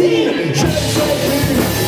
Just je ne plus.